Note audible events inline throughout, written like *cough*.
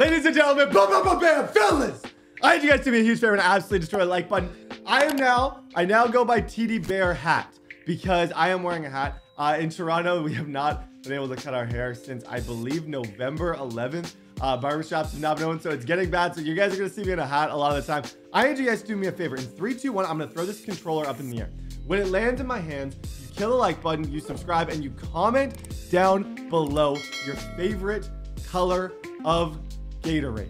Ladies and gentlemen, bam, bam, bam, bam, fellas! I need you guys to be a huge favor and absolutely destroy the like button. I am now, I now go by TD Bear hat because I am wearing a hat. Uh, in Toronto, we have not been able to cut our hair since I believe November 11th. Uh, barbershops have not been open, so it's getting bad. So you guys are gonna see me in a hat a lot of the time. I need you guys to do me a favor. In three, two, one, I'm gonna throw this controller up in the air. When it lands in my hands, you kill the like button, you subscribe, and you comment down below your favorite color of Gatorade.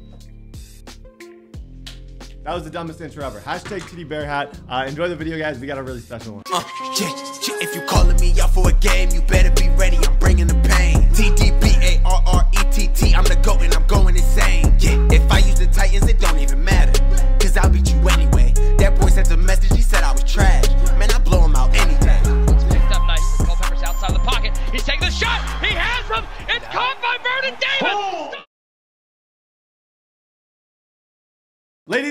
That was the dumbest intro ever. Hashtag TD Bear Hat. Uh, enjoy the video, guys. We got a really special one. Uh, yeah, yeah, if you calling me out for a game, you better be ready. I'm bringing the pain. T D B A R R E T T. I'm the goat and I'm going insane.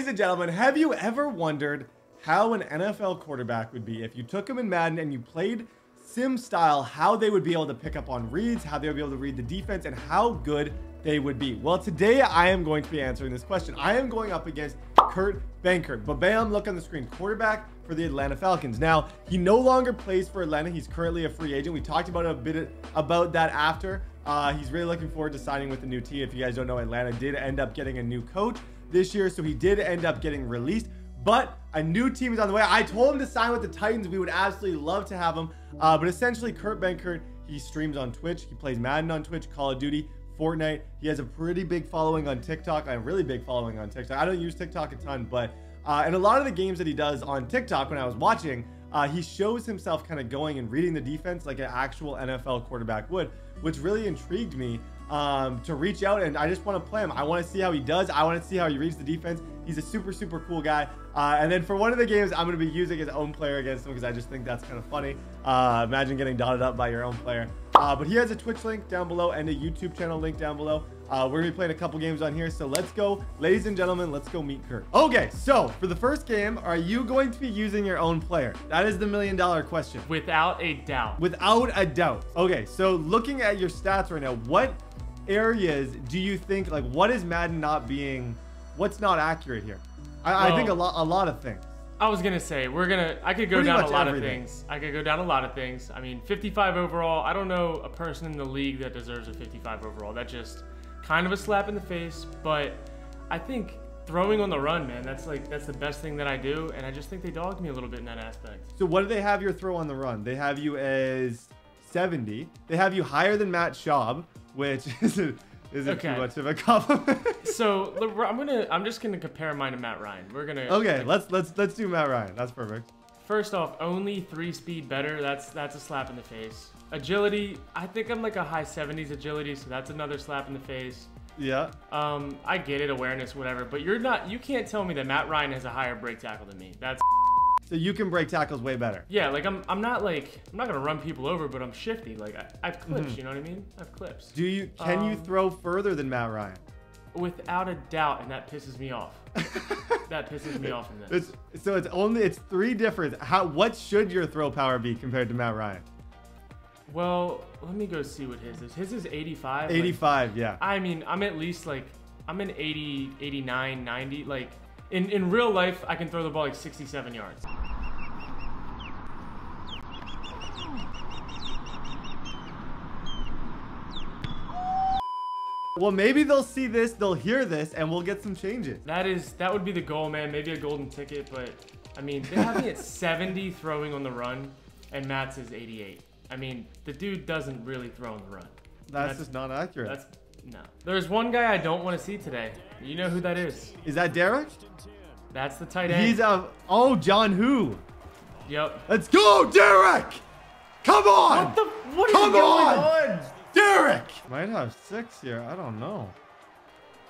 And gentlemen, have you ever wondered how an NFL quarterback would be if you took him in Madden and you played sim style, how they would be able to pick up on reads, how they would be able to read the defense, and how good they would be? Well, today I am going to be answering this question. I am going up against Kurt Benkert. But bam, look on the screen. Quarterback for the Atlanta Falcons. Now, he no longer plays for Atlanta. He's currently a free agent. We talked about a bit about that after. Uh, he's really looking forward to signing with the new team. If you guys don't know, Atlanta did end up getting a new coach this year, so he did end up getting released. But a new team is on the way. I told him to sign with the Titans. We would absolutely love to have him. Uh, but essentially, Kurt Benkert, he streams on Twitch. He plays Madden on Twitch, Call of Duty, Fortnite. He has a pretty big following on TikTok. A really big following on TikTok. I don't use TikTok a ton, but uh, and a lot of the games that he does on TikTok when I was watching, uh, he shows himself kind of going and reading the defense like an actual NFL quarterback would, which really intrigued me um, to reach out and I just want to play him. I want to see how he does. I want to see how he reads the defense. He's a super, super cool guy. Uh, and then for one of the games, I'm going to be using his own player against him because I just think that's kind of funny. Uh, imagine getting dotted up by your own player. Uh, but he has a Twitch link down below and a YouTube channel link down below. Uh, we're going to be playing a couple games on here. So let's go. Ladies and gentlemen, let's go meet Kurt. Okay, so for the first game, are you going to be using your own player? That is the million dollar question. Without a doubt. Without a doubt. Okay, so looking at your stats right now, what areas do you think like what is Madden not being what's not accurate here? I, I think a lot a lot of things. I was gonna say we're gonna I could go Pretty down a lot everything. of things. I could go down a lot of things. I mean 55 overall, I don't know a person in the league that deserves a 55 overall. That just kind of a slap in the face, but I think throwing on the run, man, that's like that's the best thing that I do, and I just think they dogged me a little bit in that aspect. So what do they have your throw on the run? They have you as 70. They have you higher than Matt Schaub, which *laughs* isn't isn't okay. too much of a compliment. *laughs* so I'm gonna I'm just gonna compare mine to Matt Ryan. We're gonna Okay, like, let's let's let's do Matt Ryan. That's perfect. First off, only three speed better. That's that's a slap in the face. Agility, I think I'm like a high 70s agility, so that's another slap in the face. Yeah. Um, I get it, awareness, whatever, but you're not. You can't tell me that Matt Ryan has a higher break tackle than me. That's so you can break tackles way better. Yeah, like I'm I'm not like I'm not gonna run people over, but I'm shifty. Like I, I have clips, mm -hmm. you know what I mean? I have clips. Do you can um, you throw further than Matt Ryan? Without a doubt, and that pisses me off. *laughs* that pisses me off in this. It's, so it's only it's three different. How what should your throw power be compared to Matt Ryan? Well, let me go see what his is. His is 85. 85, like, yeah. I mean, I'm at least like I'm in 80, 89, 90. Like in in real life, I can throw the ball like 67 yards. Well, maybe they'll see this, they'll hear this, and we'll get some changes. That is, that would be the goal, man. Maybe a golden ticket, but I mean, they have me at *laughs* 70 throwing on the run, and Matt's is 88. I mean, the dude doesn't really throw on the run. That's, that's just not accurate. That's no. There's one guy I don't want to see today. You know who that is? Is that Derek? That's the tight end. He's a oh John who? Yep. Let's go, Derek! Come on! What the? What Come on! on? Derek! Might have six here. I don't know.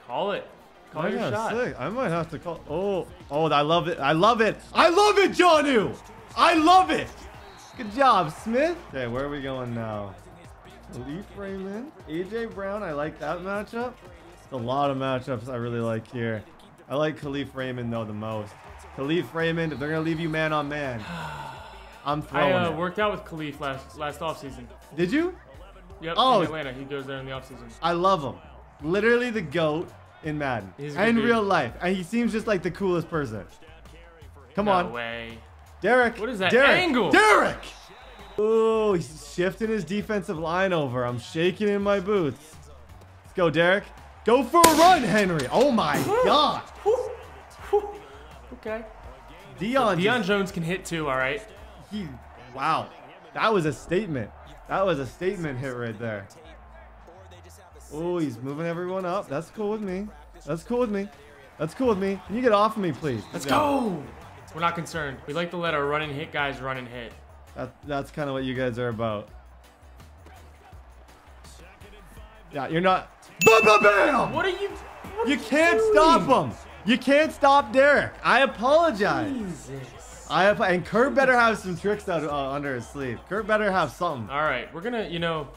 Call it. Call might your shot. Six. I might have to call. Oh, oh, I love it. I love it. I love it, Jonnu. I love it. Good job, Smith. Okay, where are we going now? Leaf Raymond, AJ Brown. I like that matchup. a lot of matchups I really like here. I like Kalif Raymond though the most. Kalif Raymond, if they're gonna leave you man on man, *sighs* I'm throwing. I uh, worked out with Kalif last last offseason. Did you? Yep. Oh, in Atlanta. He goes there in the offseason. I love him. Literally the goat. in Madden He's a and dude. real life, and he seems just like the coolest person. Come No on, way. Derek. What is that Derek, angle? Derek. Oh, he's shifting his defensive line over. I'm shaking in my boots. Let's go, Derek. Go for a run, Henry. Oh my God. Okay. Dion. Deion just- Jones can hit too, all right? he, wow. That was a statement. That was a statement hit right there. Oh, he's moving everyone up. That's cool with me. That's cool with me. That's cool with me. Can you get off of me, please? Let's go. We're not concerned. We like to let our run and hit guys run and hit. That, that's kind of what you guys are about. Yeah, you're not. Ba ba bam! What are you? What are You can't stop him. You can't stop Derek. I apologize. Jesus. I ap- and Kurt better have some tricks out uh, under his sleeve. Kurt better have something. All right, we're gonna, you know,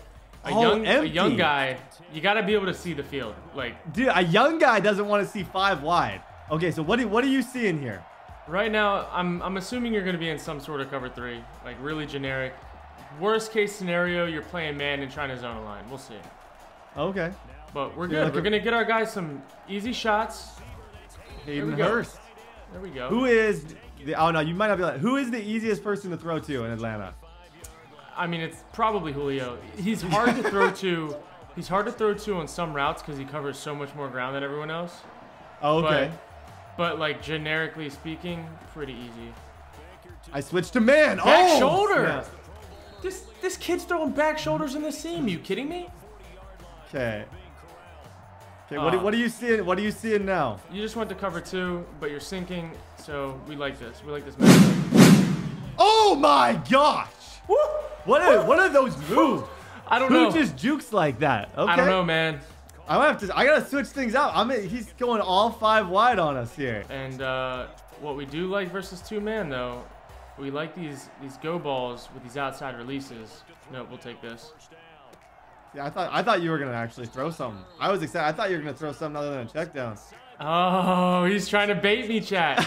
a Oh, young, a young guy. You gotta be able to see the field. Like Dude, a young guy doesn't want to see five wide. Okay, so what do what are you seeing here? Right now, I'm, I'm assuming you're gonna be in some sort of cover three, like really generic. Worst case scenario, you're playing man and trying to zone a line. We'll see. Okay, But we're good. We're gonna get our guys some easy shots. Hayden. Hurst. There we go. Who is the? Oh no, you might not be like. Who is the easiest person to throw to in Atlanta? I mean, it's probably Julio. He's hard to throw to. He's hard to throw to on some routes because he covers so much more ground than everyone else. Oh, okay. But, but like generically speaking, pretty easy. I switched to man. Back oh, shoulder. snap. This this kid's throwing back shoulders in the seam. You kidding me? Okay. Okay. What, do, Uh, what are you seeing? What are you seeing now? You just went to cover two, but you're sinking. So we like this. We like this matchup. Oh my gosh! What are what are those moves? I don't Who know. Who just jukes like that? Okay. I don't know, man. I have to. I gotta switch things out. I'm. He's going all five wide on us here. And uh, what we do like versus two man though, we like these these go balls with these outside releases. Nope, we'll take this. Yeah, I thought. I thought you were gonna actually throw something. I was excited. I thought you were gonna throw something other than a check down. Oh, he's trying to bait me, chat.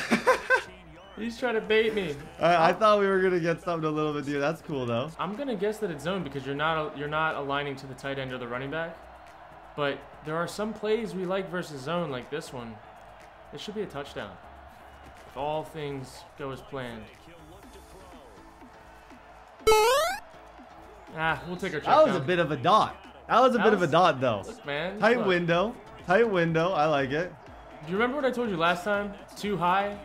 *laughs* he's trying to bait me. I, I thought we were gonna get something a little bit deep. That's cool though. I'm gonna guess that it's zone because you're not you're not aligning to the tight end or the running back. But there are some plays we like versus zone, like this one. This should be a touchdown. If all things go as planned. Ah, we'll take our check That was a bit of a dot. That was a That bit of a dot though. Look, man. Tight look. window. Tight window. I like it. Do you remember what I told you last time? Too high.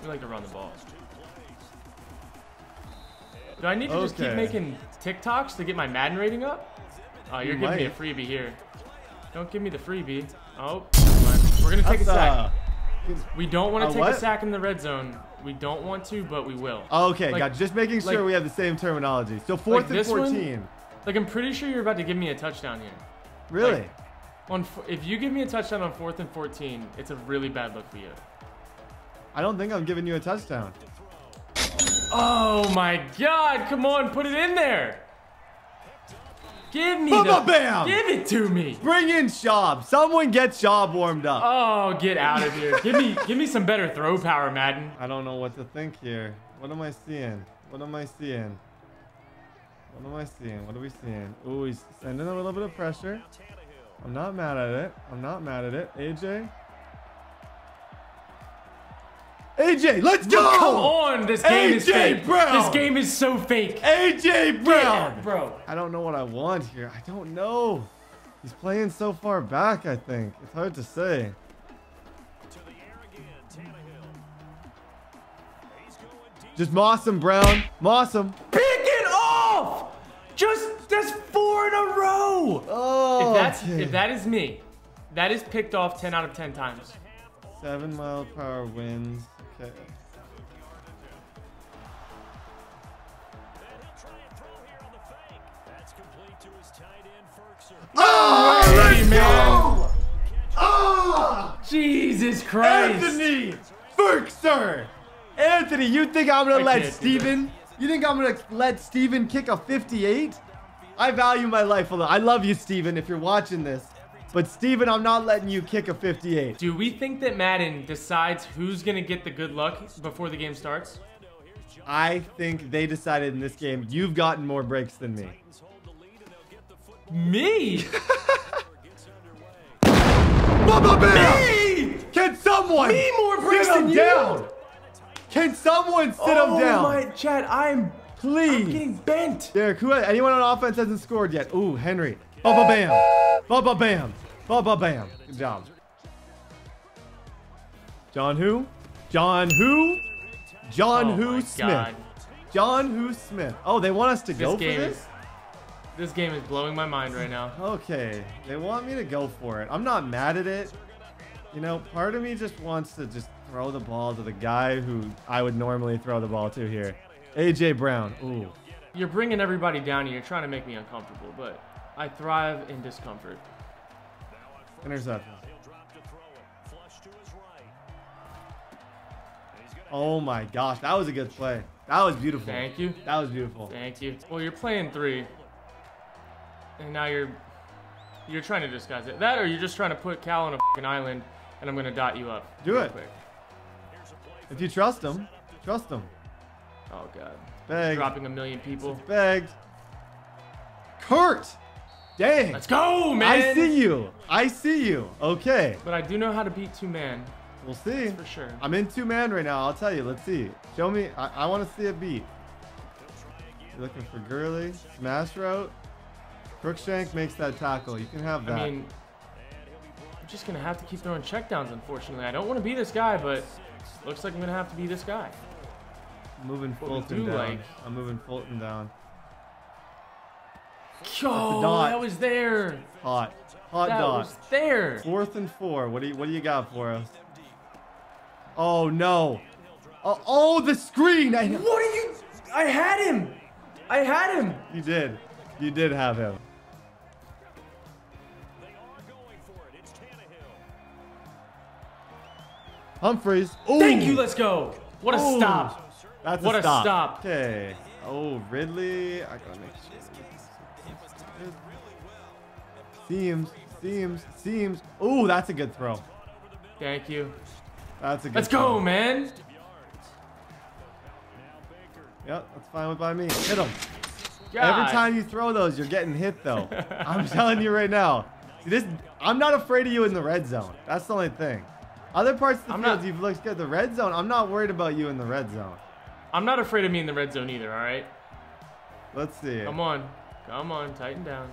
We like to run the ball. Do I need to just keep making TikToks to get my Madden rating up? Oh, you're You giving me a freebie here. Don't give me the freebie. Oh, we're gonna take a sack. uh, we don't want to take what? a sack in the red zone. We don't want to, but we will. Okay, Like- gotcha. Just making sure like- we have the same terminology. So fourth and this one? 14. Like I'm pretty sure you're about to give me a touchdown here. Really? like- On if you give me a touchdown on fourth and 14, it's a really bad look for you. I don't think I'm giving you a touchdown. Oh my God! Come on, put it in there. Give me the. Ba-ba-bam! Give it to me. Bring in Schaub. Someone get Schaub warmed up. Oh, get out of here. give me, give me some better throw power, Madden. I don't know what to think here. What am I seeing? What am I seeing? What am I seeing? What are we seeing? Ooh, he's sending a little bit of pressure. I'm not mad at it. I'm not mad at it. AJ? AJ, let's go! Come on, this game is fake. Brown! This game is so fake. AJ Brown! bro. I don't know what I want here. I don't know. He's playing so far back, I think. It's hard to say. Just Moss and Brown. Moss 'em. Pick it off. Just that's four in a row. Oh, If that's okay. if that is me, that is picked off 10 out of 10 times. Seven mile per hour winds. Okay. Oh, let's go! Oh! Jesus Christ. Anthony Firkser! Anthony, you think I'm gonna I let can't Steven? You think I'm gonna let Steven kick a 58? I value my life a lot. I love you, Steven, if you're watching this. But Steven, I'm not letting you kick a 58. Do we think that Madden decides who's gonna get the good luck before the game starts? I think they decided in this game you've gotten more breaks than me. Me? *laughs* Bubba Bam! Can someone Me more bricks sit him than you? down? Can someone sit oh him down? Oh my, Chad, I'm, Please. I'm getting bent. Derek, who anyone on offense hasn't scored yet? Ooh, Henry. Bubba Bam. Bubba Bam. Bubba Bam. Good job. John who? John who? John oh who Smith. God. Jonnu Smith. Oh, they want us to go This for game this? is, this game is blowing my mind right now. Okay, they want me to go for it. I'm not mad at it. You know, part of me just wants to just throw the ball to the guy who I would normally throw the ball to here. AJ Brown. Ooh. You're bringing everybody down and you're trying to make me uncomfortable, but I thrive in discomfort. Interception. Oh my gosh, that was a good play. That was beautiful. Thank you. That was beautiful. Thank you. Well, you're playing three, and now you're you're trying to disguise it. That, or you're just trying to put Cal on a fucking island, and I'm gonna dot you up. Do it. Quick. If you trust him, trust him. Oh god. Begged. Dropping a million people. Begged. Kurt! Dang. Let's go, man. I see you. I see you. Okay. But I do know how to beat two man We'll see. for sure. I'm in two man right now. I'll tell you. Let's see. Show me. I, I want to see a beat. You're looking for Gurley. Smash route. Crookshank makes that tackle. You can have that. I mean, I'm just gonna have to keep throwing checkdowns. Unfortunately, I don't want to be this guy, but looks like I'm gonna have to be this guy. I'm moving Fulton do down. like. I'm moving Fulton down. Dot. that was there. Hot. Hot That dot. was there. Fourth and four. What do you What do you got for us? Oh no. Oh, oh the screen. I, What are you? I had him. I had him. you did. You did have him. Humphries. Ooh. Thank you. Let's go. What a Ooh. stop. That's What a a stop. stop. Okay. Oh, Ridley. I gotta make sure. Seems, seems, seems. Ooh, that's a good throw. Thank you. That's a good Let's throw. go, man. Yep, that's fine with by me. Hit him. God. Every time you throw those, you're getting hit though. I'm telling you right now. See, this I'm not afraid of you in the red zone. That's the only thing. Other parts of the I'm field, not- you've looked good. The red zone, I'm not worried about you in the red zone. I'm not afraid of me in the red zone either. All right. Let's see. Come on. Come on. Tighten down.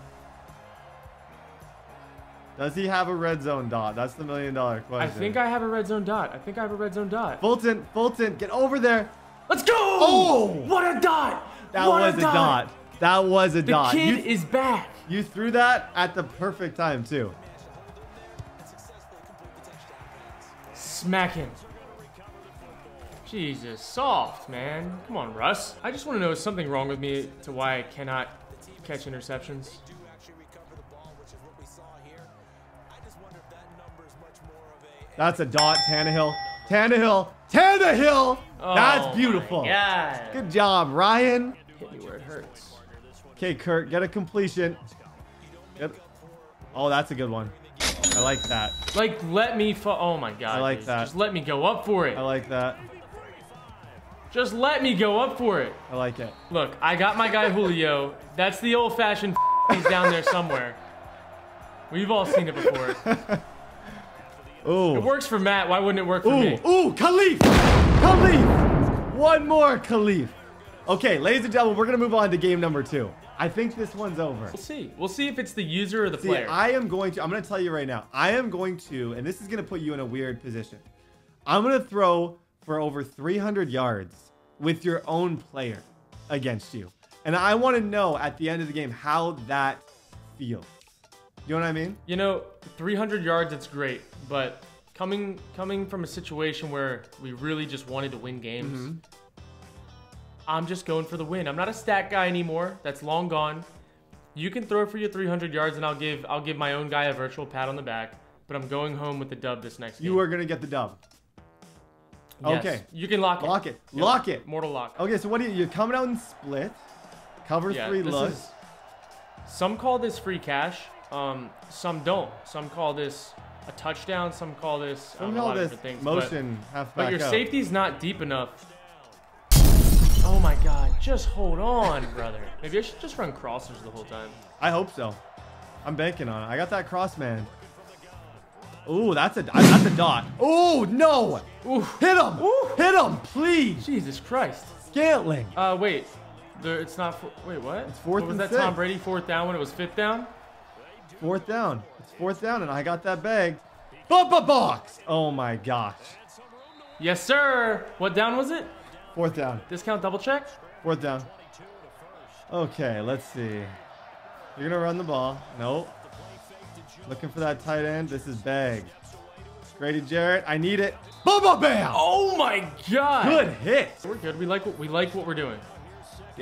Does he have a red zone dot? That's the million dollar question. I think I have a red zone dot. I think I have a red zone dot. Fulton, Fulton, get over there. Let's go! Oh! What a dot! That What was a dot. That was a The dot. kid You, is back. you threw that at the perfect time too. Smack him. Jesus, soft, man. Come on, Russ. I just want to know is something wrong with me to why I cannot catch interceptions? That's a dot, Tannehill. Tannehill. Tannehill. Oh That's beautiful. God. Good job, Ryan. Hit me where it hurts. Okay, Kurt, get a completion. Yep. Oh, that's a good one. I like that. Like, let me fa- Oh my God. I like dude. that. Just let me go up for it. I like that. Just let me go up for it. I like it. Look, I got my guy Julio. That's the old-fashioned. *laughs* He's down there somewhere. We've all seen it before. *laughs* It works for Matt. Why wouldn't it work for Ooh, me? ooh, Kalif! Kalif! One more Kalif. Okay, ladies and gentlemen, we're gonna move on to game number two. I think this one's over. We'll see. We'll see if it's the user or the See, player. I am going to, I'm gonna tell you right now, I am going to, and this is gonna put you in a weird position. I'm gonna throw for over 300 yards with your own player against you. And I wanna know at the end of the game how that feels. You know what I mean? You know, 300 yards, it's great, but coming coming from a situation where we really just wanted to win games, Mm-hmm. I'm just going for the win. I'm not a stat guy anymore. That's long gone. You can throw for your 300 yards, and I'll give I'll give my own guy a virtual pat on the back. But I'm going home with the dub this next You game. are gonna get the dub. Yes. okay. You can lock it. Lock it. Yep. Lock it. Mortal lock. Okay, so what do you, you're coming out in split, cover Yeah, three this look. is- some call this free cash. Um, some don't. Some call this a touchdown. Some call this Some a call lot of this things. but- motion half But your out. safety's not deep enough. Oh my god, just hold on, brother. Maybe I should just run crossers the whole time. I hope so. I'm banking on it. I got that cross man. Ooh, that's a that's a dot. Oh no! Oof. Hit him! Ooh. Hit him, please! Jesus Christ. Scantling. Uh, wait. There, it's not. Wait, what? It's fourth What was that? Tom. Brady fourth down when it was fifth down. Fourth down. It's fourth down, and I got that bag. Bumpa box! Oh my gosh. Yes, sir. What down was it? Fourth down. Discount double check. Fourth down. Okay, let's see. You're gonna run the ball. Nope. Looking for that tight end. This is bag. Grady Jarrett, I need it. Bumba bam! Oh my God. Good hit. We're good. We like what we like what we're doing.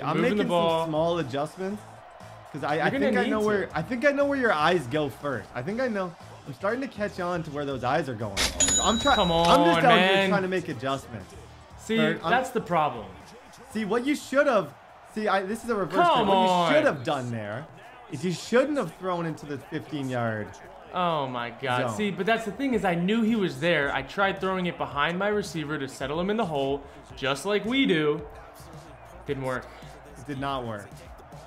I'm moving the making ball. some small adjustments because I, I think I know to. where I think I know where your eyes go first. I think I know. I'm starting to catch on to where those eyes are going. So I'm trying. Come on, I'm just on, out here trying to make adjustments. See, Third, um, that's the problem. See what you should have. See, I, this is a reverse. Come thing. What on. you should have done there is you shouldn't have thrown into the 15 yard. Oh my God. Zone. See, but that's the thing is I knew he was there. I tried throwing it behind my receiver to settle him in the hole, just like we do. Didn't work. It did not work.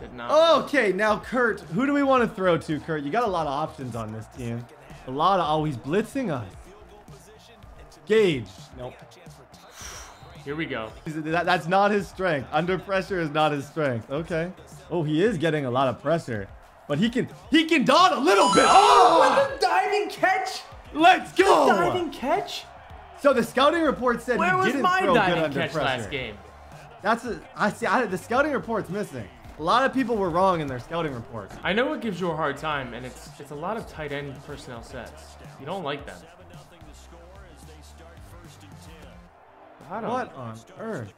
Did not. Okay, now Kurt, who do we want to throw to, Kurt? You got a lot of options on this team. A lot of oh, always blitzing us. Gage. Nope. Here we go. That, that's not his strength. Under pressure is not his strength. Okay. Oh, he is getting a lot of pressure. But he can he can dot a little bit. Oh! Ah! diving catch. Let's go! Diving catch. So the scouting report said Where he was didn't my throw good diving under catch pressure. last game? That's a, I see. I, the scouting report's missing. A lot of people were wrong in their scouting reports. I know it gives you a hard time, and it's it's a lot of tight end personnel sets. You don't like them. Got him. What on earth?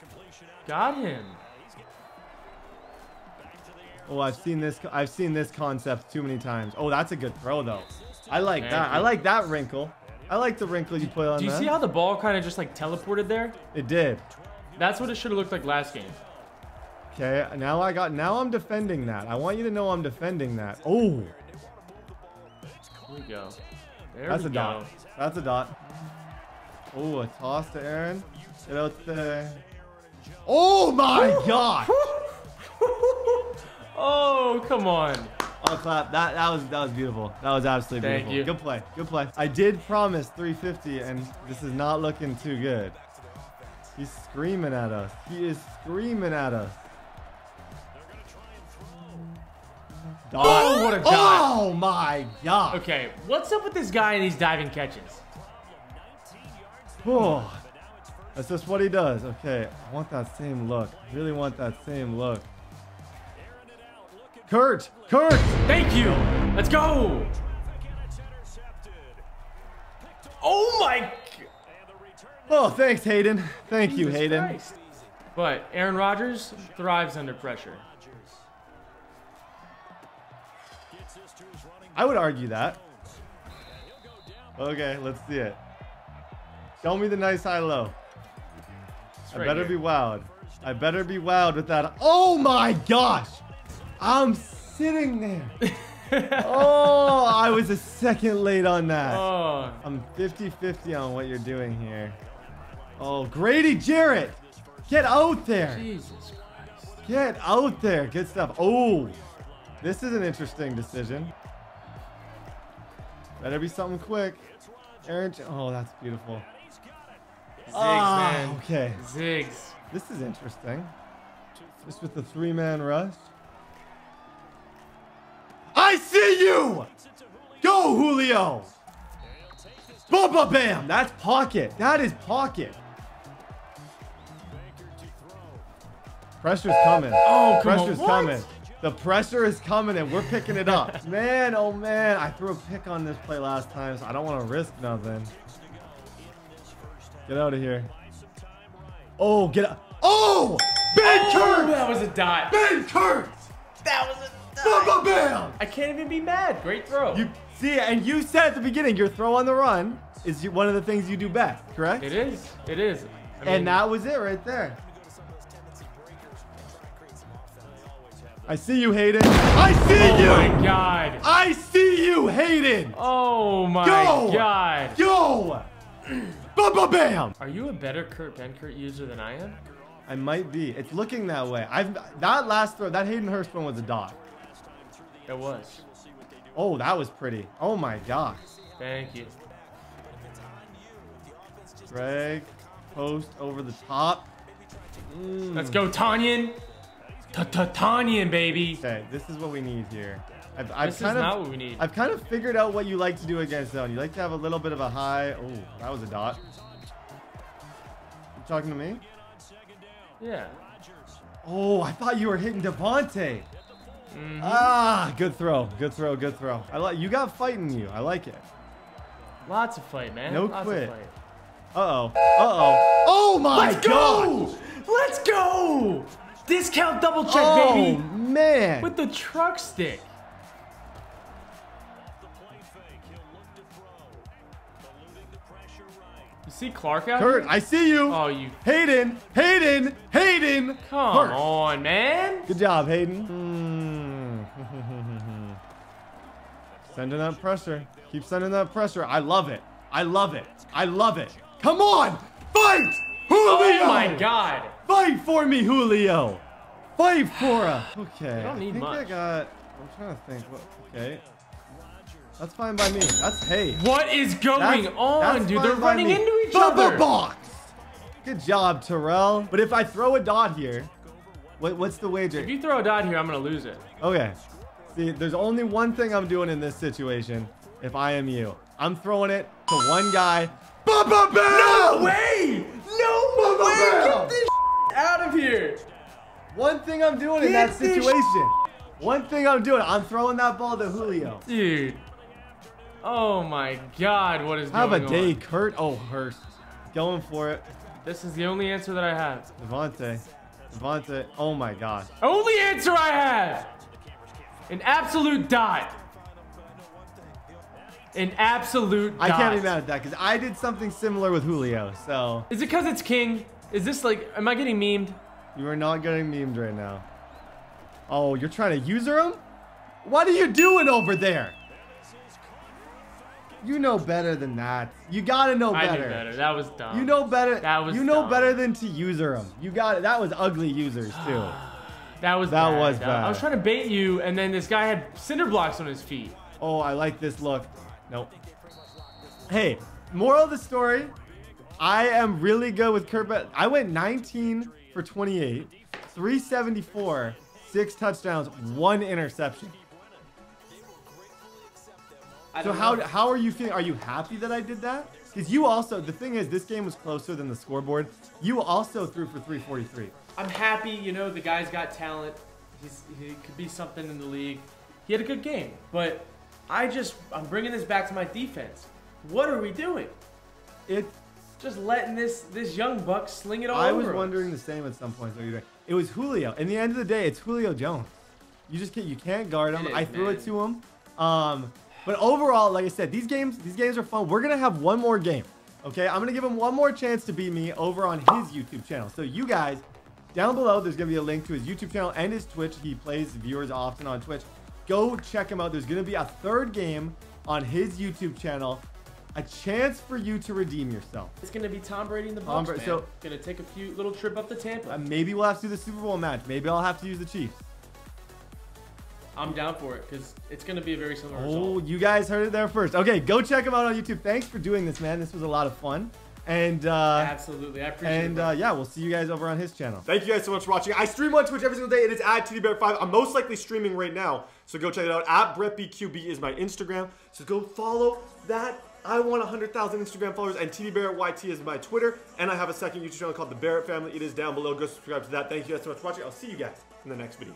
Got him. Oh, I've seen this. I've seen this concept too many times. Oh, that's a good throw though. I like Thank that. I like that wrinkle. I like the wrinkle you put on Do you that. see how the ball kind of just like teleported there? it did. That's what it should have looked like last game. Okay, now I got. Now I'm defending that. I want you to know I'm defending that. Oh, Here we go. There that's we a go. dot. That's a dot. Oh, a toss to Aaron. Out there. Oh my God! *laughs* Oh, come on. I'll clap. That that was that was beautiful. That was absolutely Thank beautiful. you. Good play. Good play. I did promise 350, and this is not looking too good. He's screaming at us. He is screaming at us. Dot. Oh, what a dot. Oh my God. Okay, what's up with this guy and these diving catches? Oh, that's just what he does. Okay, I want that same look. I really want that same look. Kurt, Kurt. Thank you. Let's go. Oh my. Oh, thanks, Hayden. Thank you, Jesus Hayden. Christ. But Aaron Rodgers thrives under pressure. I would argue that. Okay, let's see it. Show me the nice high low. I right better here. be wowed. I better be wowed with that. Oh my gosh! I'm sitting there. *laughs* oh, I was a second late on that. Oh, I'm 50-50 on what you're doing here. Oh, Grady Jarrett! Get out there! Jesus Christ. Get out there! Good stuff. Oh, this is an interesting decision. Better be something quick. Aaron, oh, that's beautiful. Zigs, Ah, man. okay. Zigs. This is interesting. Just with the three-man rush. I see you! Go, Julio! Bumba bam! That's pocket. That is pocket. Pressure's coming. Oh. Pressure's coming. The pressure is coming and we're picking it up. *laughs* man, oh man. I threw a pick on this play last time, so I don't want to risk nothing. Get out of here. Oh, get out. Oh! Ben Oh, Kurt! that was a dot. Benkert! That was a Bumba bam! I can't even be mad. Great throw. You see, and you said at the beginning, your throw on the run is one of the things you do best, correct? It is. It is. I mean, And that was it right there. I see you, Hayden. I see Oh you! my God. I see you, Hayden! Oh my Go! God. Go! Bam! Are you a better Kurt Benkert user than I am? I might be. It's looking that way. I've that last throw, that Hayden Hurst one was a dot. It was. Oh, that was pretty. Oh my gosh. Thank you. Greg, post over the top. Let's go, Tanyan. Tanyan, baby. Okay, this is what we need here. I've, I've This is kind of, not what we need. I've kind of figured out what you like to do against zone. You like to have a little bit of a high. Oh, that was a dot. You talking to me? Yeah. Oh, I thought you were hitting Devontae. Mm-hmm. Ah, good throw. Good throw. Good throw. I like you got fight in you. I like it. Lots of fight, man. No Lots quit. Of fight. Uh-oh. Uh-oh. Oh my Let's god. go! Let's go! Discount double check, Oh baby! man. With the truck stick. See Clark out Kurt, here? I see you. Oh, you. Hayden. Hayden. Hayden. Come on, man. Good job, Hayden. Hmm. sending that pressure. Keep sending that pressure. I love it. I love it. I love it. Come on. Fight. Julio. Oh my god. Fight for me, Julio. Fight for us. Okay. I don't need think I much. got. I'm trying to think. What, okay. That's fine by me. That's hey. What is going That's- on, that's dude? They're running me. into each The- other. Box. Good job, Terrell. But if I throw a dot here, what, what's the wager? If you throw a dot here, I'm gonna lose it. Okay. See, there's only one thing I'm doing in this situation. If I am you, I'm throwing it to one guy. Ba ba No way! No Bam, way! bam. Get this out of here! One thing I'm doing in that situation. One thing I'm doing. I'm throwing that ball to Julio. Dude. Oh my god, what is Have a day, on? Kurt. Oh, Hurst. Going for it. This is the only answer that I have. Devontae. Devontae. Oh my gosh. Only answer I have! An absolute dot. An absolute I dot. can't be mad at that because I did something similar with Julio. So Is it because it's King? Is this like, am I getting memed? you are not getting memed right now. Oh, you're trying to user him? What are you doing over there? You know better than that. You gotta know I better. knew better. That was dumb. You know better. That was You know dumb. better than to user him. You got it. That was ugly users too. *sighs* that was that bad. was bad. I was trying to bait you, and then this guy had cinder blocks on his feet. Oh, I like this look. Nope. Hey, moral of the story. I am really good with Kurt. I went 19 for 28, 374, six touchdowns, one interception. So how know. how are you feeling? Are you happy that I did that? Because you also the thing is this game was closer than the scoreboard. You also threw for 343. I'm happy, you know, the guy's got talent. He's, he could be something in the league. He had a good game, but I just, I'm bringing this back to my defense. What are we doing? It. Just letting this this young buck sling it all over. I was us. wondering the same at some point. What you're doing. It was Julio. In the end of the day, it's Julio Jones. You just can't you can't guard him. Is, I threw it to him. Um, but overall, like I said, these games these games are fun. We're gonna have one more game. Okay, I'm gonna give him one more chance to beat me over on his YouTube channel. So you guys, down below, there's gonna be a link to his YouTube channel and his Twitch. He plays viewers often on Twitch. Go check him out. There's gonna be a third game on his YouTube channel. A chance for you to redeem yourself. It's gonna be Tom Brady and the Tom Bra- man. so- gonna take a few little trip up to Tampa. Uh, maybe we'll have to do the Super Bowl match. Maybe I'll have to use the Chiefs. I'm down for it because it's gonna be a very similar Oh, result. you guys heard it there first. Okay, go check him out on YouTube. Thanks for doing this, man. This was a lot of fun. And uh, Absolutely, I appreciate and it. uh, yeah, we'll see you guys over on his channel. Thank you guys so much for watching. I stream on Twitch every single day. It is at TDBarrett. I'm most likely streaming right now, so go check it out. At BrettBQB is my Instagram, so go follow that. I want 100,000 Instagram followers, and TDBarrettYT is my Twitter, and I have a second YouTube channel called The Barrett Family. It is down below. Go subscribe to that. Thank you guys so much for watching. I'll see you guys in the next video.